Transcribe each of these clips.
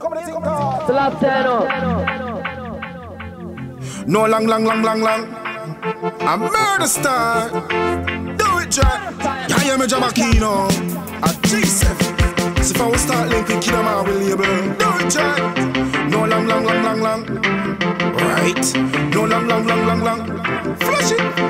Slap Teno. No long, long, long, long, long. A murder star. Do it, Jack. Yeah, I am a Jamakino. A G7. So if I will start linking Kidamawi with label. Do it, Jack. No long, long, long, long, long. Right. No long, long, long, long, long. Flush it to them see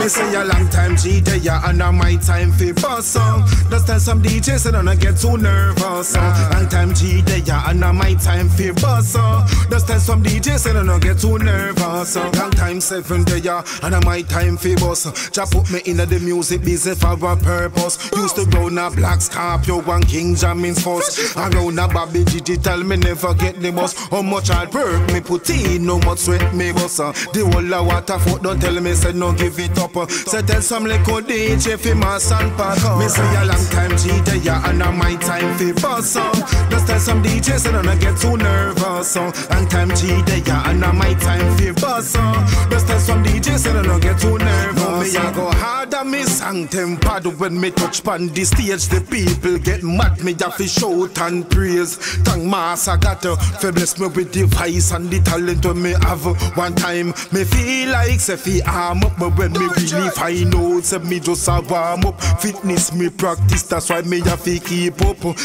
me say a long time G day, yeah, and now my time for bust song. Just tell some DJs and I get too nervous. Uh. Long time G day, yeah, and now my time for bust song. Just tell some DJs and I get too nervous. Uh. Long time seven day, yeah, and now my time for bust. Just put me in the music business for a purpose. Used to go na Black Scorpio one King Jammys first. Around a Bobby Digital, me never get the bus. How much hard work me put in, no much sweat me bust. Uh. The whole of water foot don't tell me say no give it up. Say tell some little DJ fi mass and pack Me say a long time DJ yeah and a my time fi boss song. Just tell some DJs say don't get too nervous. On. Long time DJ yeah and a my time fi boss song. Just tell some DJs say don't get too nervous. No, me a go harder me sang tempered when me touch pan the stage. The people get mad me a fi shout and praise. Thank Mass I got to uh, fi bless me with the voice and the talent when me have. One time me feel like say fi arm up, but when me really find out, say me just a warm up. Fitness me practice, that's why me have to keep up. Lord.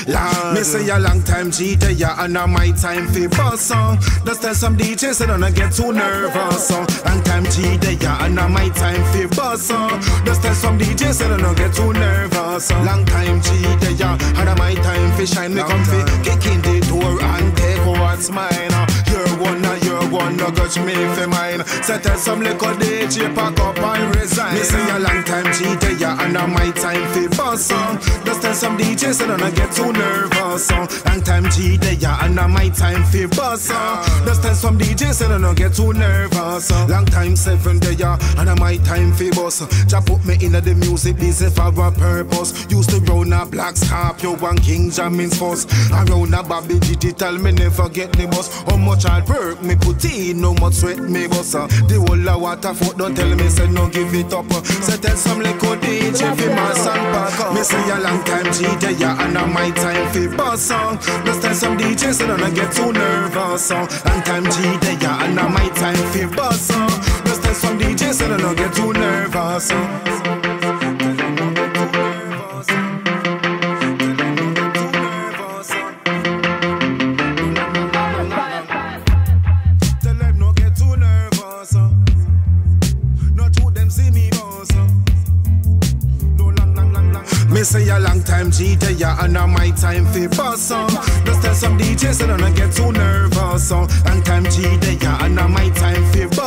Me say a long time cheater, yeah, and now my time fi boss song. Just tell some DJs I don't get too nervous. Long time cheater, yeah, and now my time fi boss song. Just tell some DJs I don't get too nervous. Long time cheater, yeah, and now my time fi shine. Me come fi kick in the door and take what's mine. You're one, you're one, no touch me for mine. Say tell some little DJ pack up. Me say a long time cheater, yeah, and now my time for boss song. Just tell some DJs and I don't get too nervous. Song. Long time cheater, yeah, and now my time for boss song. Just tell some DJs I don't get too nervous. Uh. Long time seven day, yeah, and now my time for boss. Just uh. put me in the music business for a purpose. Used to round a Black Scorpio one King Jammys first. Around a Bobby Digital, me never get the bus. How much hard work me put in, no much sweat me boss. Uh. The whole of water foot don't tell me say no give it up. Say tell some little DJ fi mass a long time yeah and now my time fi boss song. Just tell some DJ say don't get too nervous. Long time yeah and now my time fi boss song. Just tell some DJ say don't get too nervous. Say a long time cheater, yeah, and now my time for boss song. Just tell some DJs and I don't get too nervous. Song. Long time cheater, yeah, and now my time for boss